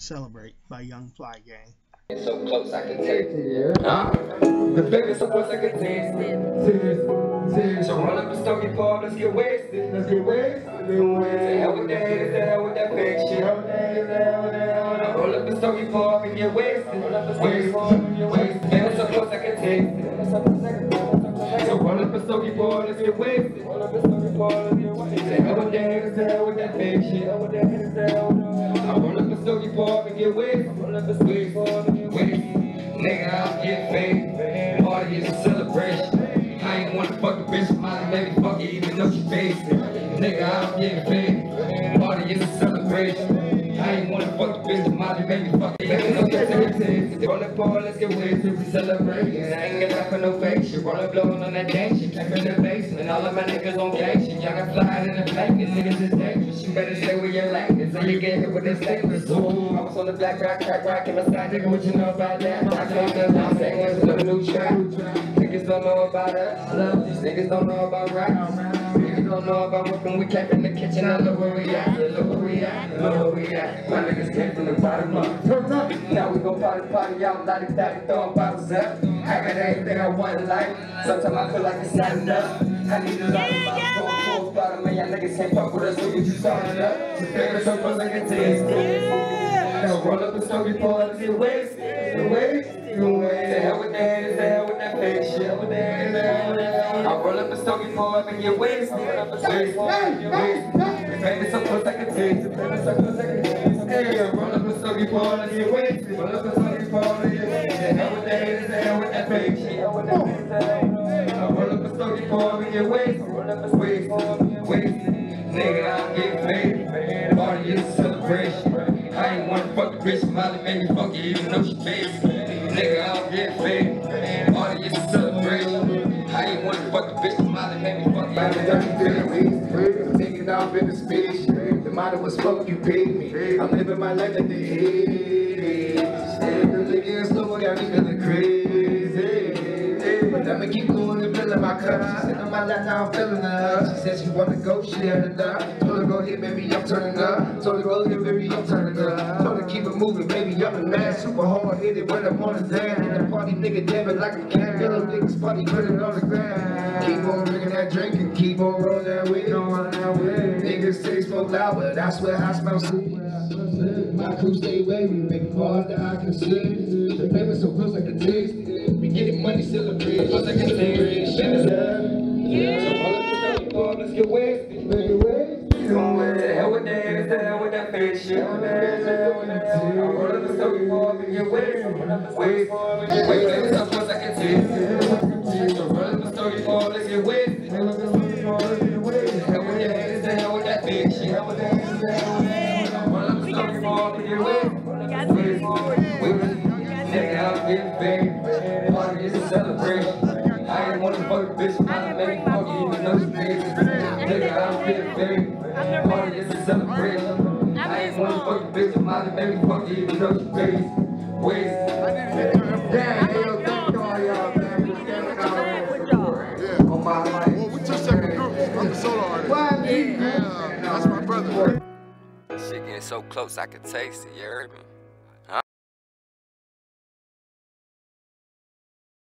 Celebrate by Yung Fly Gang. It's so close I can taste it. Huh? The baby's so close I can taste it. Taste, taste. So roll up a stogie pop, let's get wasted. Let's get wasted. Say hell with that haters, the hell with that fake shit. Hell with that haters, the hell with that. Roll up a stogie pop and get wasted. Roll up a stogie pop and get wasted. Baby's so close I can taste it. So roll up a stogie pop, let's get wasted. Roll up a stogie pop, let's get wasted. Say hell with that haters, the hell with that fake shit. Hell with that haters, the hell with that. Get get wasted. Nigga, I'm getting paid. Party is a celebration. I ain't wanna fuck a bitch, my baby fuck it, even though she face. Nigga, I'm getting paid. Party is a celebration. I ain't wanna fuck a bitch, my baby fuck it, face it. Roll up, ball, let's get wasted, we celebrating. I ain't got for no fake shit. Roll up, blowing on that dang shit. Camp in the basement, all of my niggas on gang shit. Y'all got flying in the blanket, niggas is dangerous. You better stay with your language, so you get hit with this statement. Ooh, I was on the black rock, crack rock, in my side, nigga, what you know about that? I came to Los Angeles with a new trap. Niggas don't know about us. Love these niggas don't know about rap. Don't know about working. We came in the kitchen. I look where we at. Look where we at. Look where we at. My niggas came from the bottom up. Turn up. Now we gon' party, party out. Like that, throwing bottles up. I got everything I want in life. Sometimes I feel like it's not enough. I need a lot of my phone calls. Bottom man, y'all niggas can't fuck with us. So get you started up. So favorite so close can taste it. Now roll up a stogie pole and get wasted. Get wasted. Get wasted. I'll roll up a stogie pole and get wasted. Roll up a stogie pole and get wasted. The baby so close I can taste it. Baby so close I can taste it. Hey, roll up a stogie pole and get wasted. Roll up a stogie pole and get wasted. The hell with the haters, the hell with that fake shit. Hell with that haters, the hell with that. I'll roll up a stogie pole and get wasted. Roll up a stogie pole and get wasted. Nigga, I'm getting paid. Party is a celebration. I ain't wanna fuck the bitch, Molly made me fuck it, even though she face Nigga, I'm she dirty face I'm taking off in the matter was fuck you paid me. I'm living my life like the 80s. She said my lap now I'm feeling her. She said she wanna go, she had it up. Told her go ahead, baby, I'm turning up. Told her go ahead, baby, I'm turning up. Told her keep it moving, baby, I'm the man. Super hard headed when I'm on the. And the party nigga dabbing like a can. Yellow niggas party, put it on the ground. Keep on drinking that drink and keep on rolling that weed. On. Niggas say smoke loud, but I swear I smell sweet. My crew stay wavy, make far that I can see. The let's get wasted. Let's get wasted. The hell with that haters, the hell with that fake shit. Hell with that the hell with that fake shit. I roll up a stogie pole and get wasted. Wait, wait, baby, so close I can taste it. So roll up a stogie pole, let's get wasted. Roll up a stogie pole, let's get wasted. Hell with that haters, the hell with that fake shit. Hell with that haters, the hell with that fuck a bitch, I make me fuck you, even though she pays me. Nigga, I'm getting paid. Party is a celebration. I ain't wanna fuck bitch, I make me fuck you, even though she pays me. Wait. Damn, yo, thank all y'all, man, for standing out here and supporting. On my life. Well, we two separate groups. I'm the solo artist. Why me? And, uh, that's my brother. Shit getting so close I can taste it, you heard me?